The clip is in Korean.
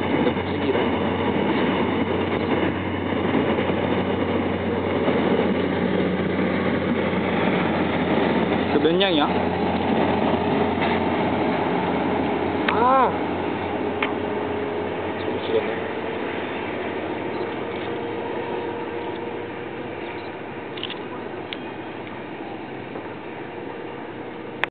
같은데 무지개를. 그몇 냥이야? 아. 정치겠네.